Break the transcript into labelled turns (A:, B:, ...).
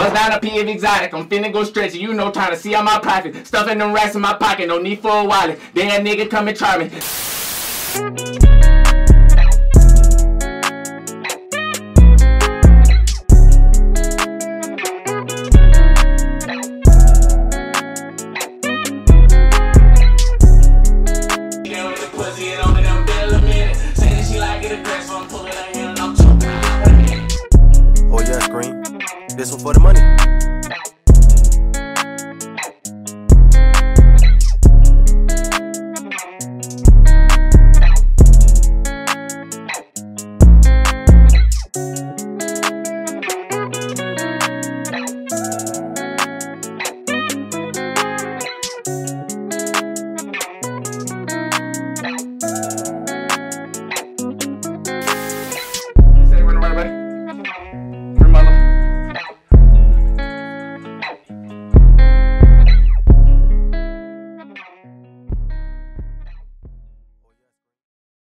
A: Bust down a exotic, I'm finna go stretch. You know, trying to see all my profit. Stuffing them racks in my pocket, no need for a wallet. Damn nigga come and try me. money.